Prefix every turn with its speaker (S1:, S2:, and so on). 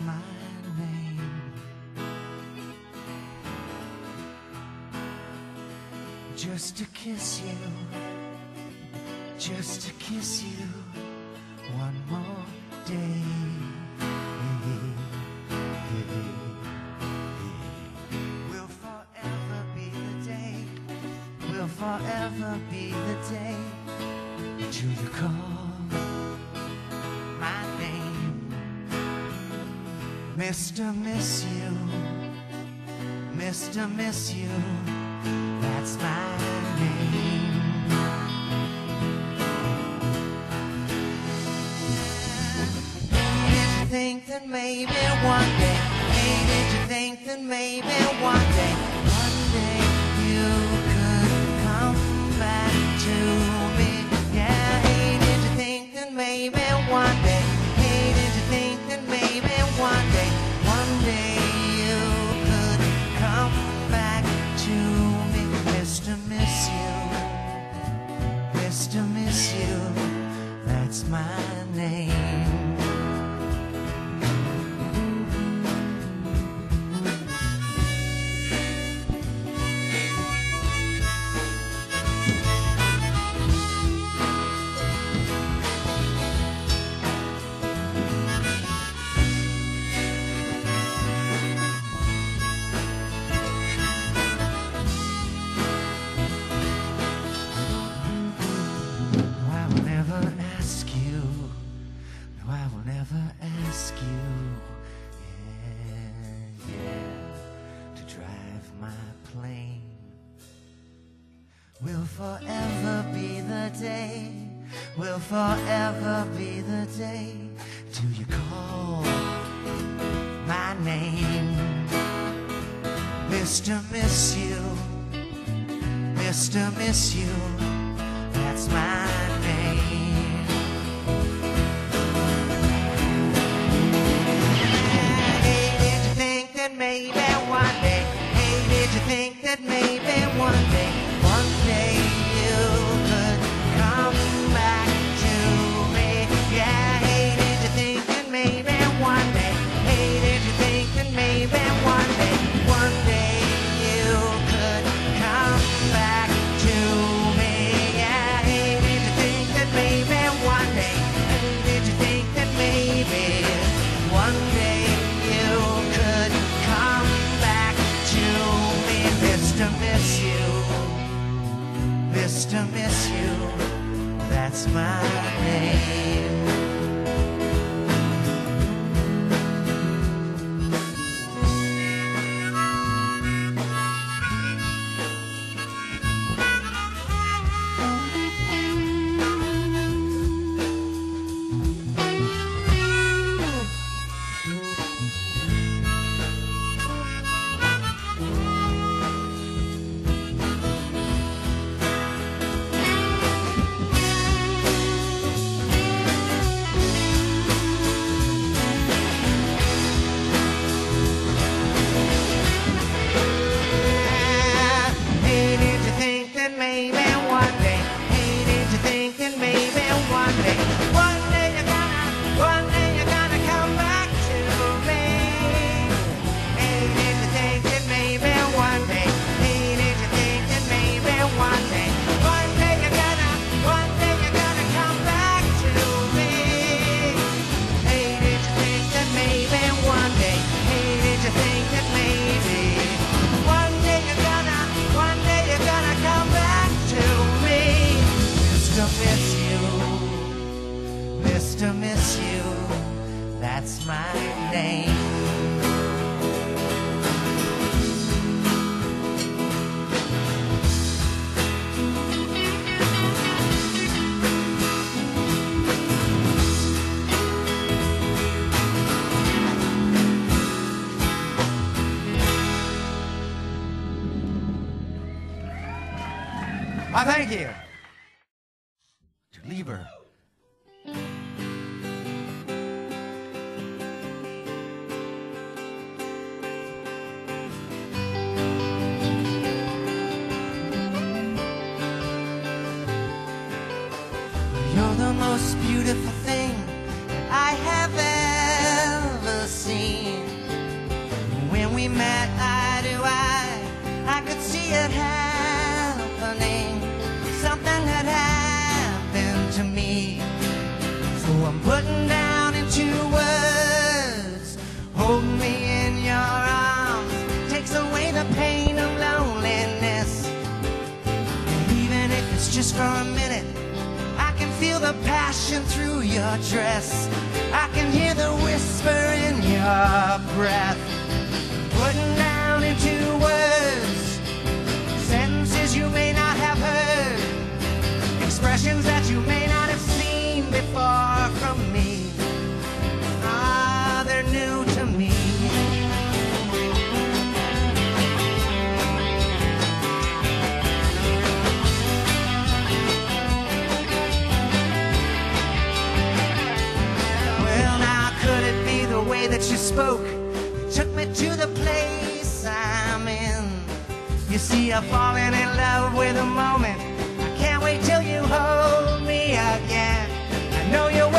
S1: my name. Just to kiss you, just to kiss you one more day. Will forever be the day, will forever be the day till you call. Mr. Miss You, Mr. Miss You, that's my name. Did you think that maybe one day, hey, did you think that maybe one day, one day, forever be the day, will forever be the day till you call my name. Mr. Miss You, Mr. Miss You, that's my I thank you. To leave her. You're the most beautiful thing I have ever seen. When we met eye to eye, I could see it happening. Something had happened to me. So I'm putting down into words. Hold me in your arms. Takes away the pain of loneliness. And even if it's just for a minute, I can feel the passion through your dress. I can hear the whisper in your breath. You see, I've fallen in love with a moment. I can't wait till you hold me again. I know you're